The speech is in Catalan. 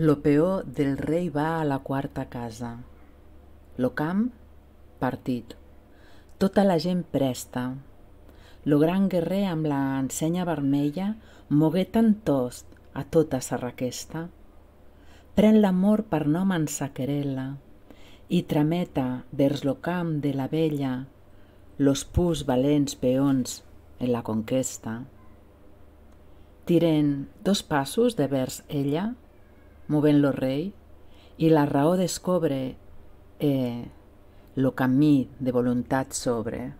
Lo peó del rei va a la quarta casa. Lo camp, partit. Tota la gent presta. Lo gran guerrer amb la ensenya vermella mogué tan tost a tota sa requesta. Pren l'amor per nom en sa i trameta vers lo camp de la vella los pus valents peons en la conquesta. Tiren dos passos de vers ella, movent-lo rei, i la raó descobre eh, lo camí de voluntat sobre.